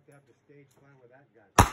like to have the stage plan with that guy.